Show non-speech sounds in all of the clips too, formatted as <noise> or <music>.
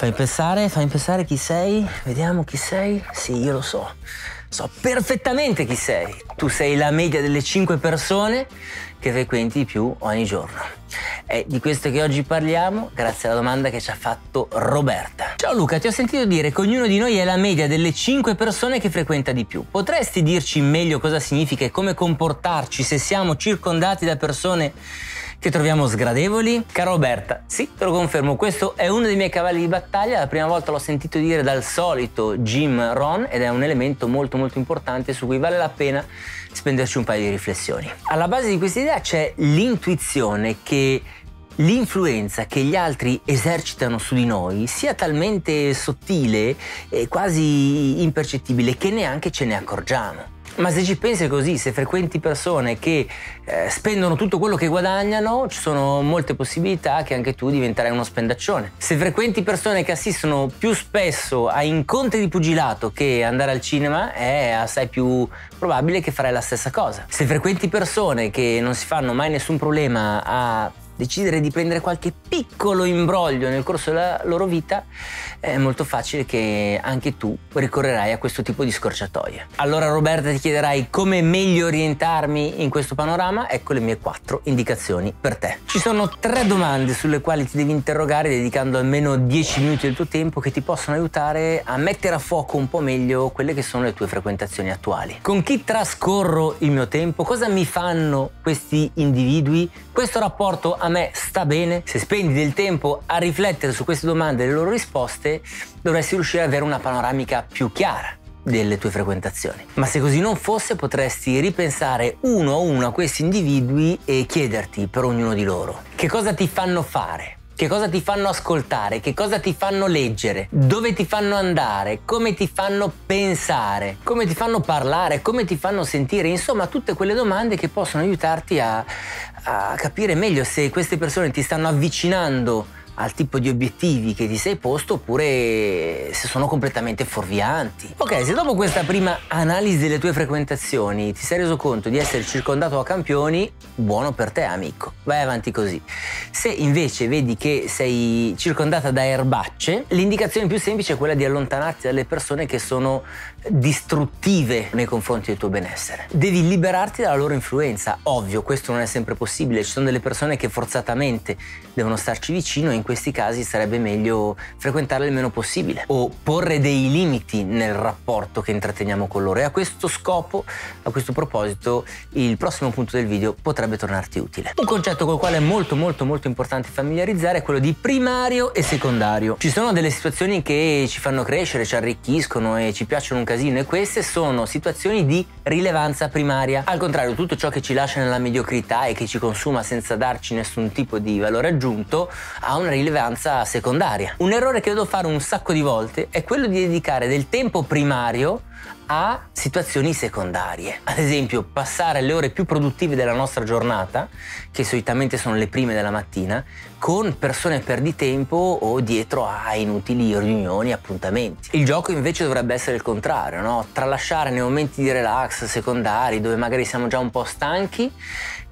Fai pensare, fai pensare chi sei, vediamo chi sei. Sì, io lo so. So perfettamente chi sei. Tu sei la media delle 5 persone che frequenti di più ogni giorno. È di questo che oggi parliamo grazie alla domanda che ci ha fatto Roberta. Ciao Luca, ti ho sentito dire che ognuno di noi è la media delle 5 persone che frequenta di più. Potresti dirci meglio cosa significa e come comportarci se siamo circondati da persone che troviamo sgradevoli? Cara Roberta, sì, te lo confermo, questo è uno dei miei cavalli di battaglia, la prima volta l'ho sentito dire dal solito Jim Ron ed è un elemento molto molto importante su cui vale la pena spenderci un paio di riflessioni. Alla base di questa idea c'è l'intuizione che l'influenza che gli altri esercitano su di noi sia talmente sottile e quasi impercettibile che neanche ce ne accorgiamo. Ma se ci pensi così, se frequenti persone che eh, spendono tutto quello che guadagnano, ci sono molte possibilità che anche tu diventerai uno spendaccione. Se frequenti persone che assistono più spesso a incontri di pugilato che andare al cinema, è assai più probabile che farai la stessa cosa. Se frequenti persone che non si fanno mai nessun problema a decidere di prendere qualche piccolo imbroglio nel corso della loro vita, è molto facile che anche tu ricorrerai a questo tipo di scorciatoie. Allora Roberta ti chiederai come meglio orientarmi in questo panorama, ecco le mie quattro indicazioni per te. Ci sono tre domande sulle quali ti devi interrogare dedicando almeno 10 minuti del tuo tempo che ti possono aiutare a mettere a fuoco un po' meglio quelle che sono le tue frequentazioni attuali. Con chi trascorro il mio tempo? Cosa mi fanno questi individui? Questo rapporto a me sta bene? Se spendi del tempo a riflettere su queste domande e le loro risposte, dovresti riuscire ad avere una panoramica più chiara delle tue frequentazioni. Ma se così non fosse, potresti ripensare uno a uno a questi individui e chiederti per ognuno di loro che cosa ti fanno fare, che cosa ti fanno ascoltare, che cosa ti fanno leggere, dove ti fanno andare, come ti fanno pensare, come ti fanno parlare, come ti fanno sentire, insomma tutte quelle domande che possono aiutarti a, a capire meglio se queste persone ti stanno avvicinando al tipo di obiettivi che ti sei posto oppure se sono completamente fuorvianti. Ok, se dopo questa prima analisi delle tue frequentazioni ti sei reso conto di essere circondato da campioni, buono per te amico, vai avanti così. Se invece vedi che sei circondata da erbacce, l'indicazione più semplice è quella di allontanarti dalle persone che sono distruttive nei confronti del tuo benessere. Devi liberarti dalla loro influenza. Ovvio, questo non è sempre possibile, ci sono delle persone che forzatamente devono starci vicino e in questi casi sarebbe meglio frequentarle il meno possibile o porre dei limiti nel rapporto che intratteniamo con loro e a questo scopo, a questo proposito, il prossimo punto del video potrebbe tornarti utile. Un concetto col quale è molto molto molto importante familiarizzare è quello di primario e secondario. Ci sono delle situazioni che ci fanno crescere, ci arricchiscono e ci piacciono un casino e queste sono situazioni di rilevanza primaria. Al contrario, tutto ciò che ci lascia nella mediocrità e che ci consuma senza darci nessun tipo di valore aggiunto ha una rilevanza secondaria. Un errore che vedo fare un sacco di volte è quello di dedicare del tempo primario a situazioni secondarie. Ad esempio, passare le ore più produttive della nostra giornata, che solitamente sono le prime della mattina, con persone perditempo o dietro a inutili riunioni, appuntamenti. Il gioco invece dovrebbe essere il contrario, no? Tralasciare nei momenti di relax secondari, dove magari siamo già un po' stanchi,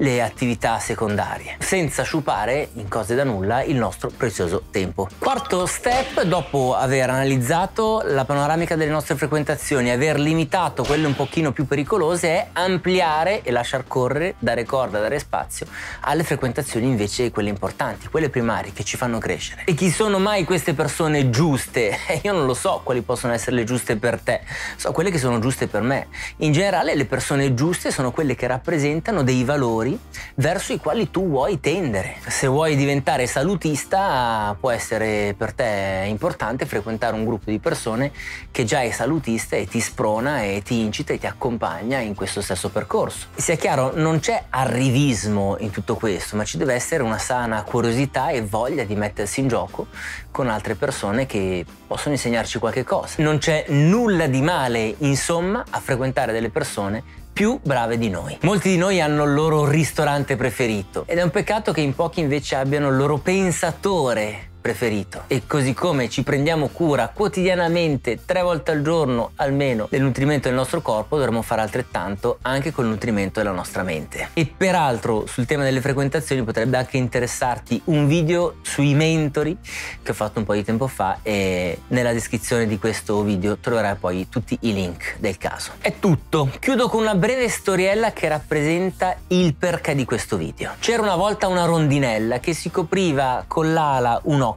le attività secondarie, senza sciupare in cose da nulla il nostro prezioso tempo. Quarto step, dopo aver analizzato la panoramica delle nostre frequentazioni, aver limitato quelle un pochino più pericolose, è ampliare e lasciar correre, dare corda, dare spazio alle frequentazioni invece quelle importanti, quelle primarie che ci fanno crescere. E chi sono mai queste persone giuste? <laughs> Eh, io non lo so quali possono essere le giuste per te, so quelle che sono giuste per me. In generale le persone giuste sono quelle che rappresentano dei valori verso i quali tu vuoi tendere. Se vuoi diventare salutista può essere per te importante frequentare un gruppo di persone che già è salutista e ti sprona e ti incita e ti accompagna in questo stesso percorso. Sia chiaro, non c'è arrivismo in tutto questo, ma ci deve essere una sana curiosità e voglia di mettersi in gioco con altre persone che possono insegnarci qualche cosa. Non c'è nulla di male, insomma, a frequentare delle persone più brave di noi. Molti di noi hanno il loro ristorante preferito ed è un peccato che in pochi invece abbiano il loro pensatore preferito. E così come ci prendiamo cura quotidianamente, tre volte al giorno almeno, del nutrimento del nostro corpo, dovremmo fare altrettanto anche col nutrimento della nostra mente. E peraltro sul tema delle frequentazioni potrebbe anche interessarti un video sui mentori che ho fatto un po' di tempo fa e nella descrizione di questo video troverai poi tutti i link del caso. È tutto. Chiudo con una breve storiella che rappresenta il perché di questo video. C'era una volta una rondinella che si copriva con l'ala un occhio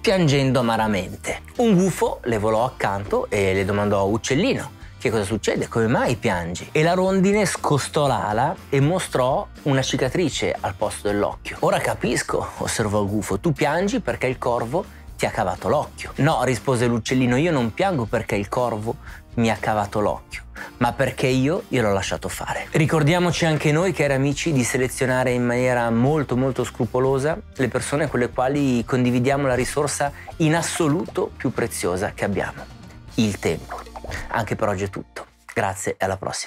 piangendo amaramente. Un gufo le volò accanto e le domandò Uccellino che cosa succede? Come mai piangi? E la rondine scostò l'ala e mostrò una cicatrice al posto dell'occhio. Ora capisco, osservò il gufo, tu piangi perché il corvo ti ha cavato l'occhio. No, rispose l'uccellino, io non piango perché il corvo mi ha cavato l'occhio, ma perché io gliel'ho lasciato fare. Ricordiamoci anche noi, cari amici, di selezionare in maniera molto molto scrupolosa le persone con le quali condividiamo la risorsa in assoluto più preziosa che abbiamo, il tempo. Anche per oggi è tutto. Grazie e alla prossima.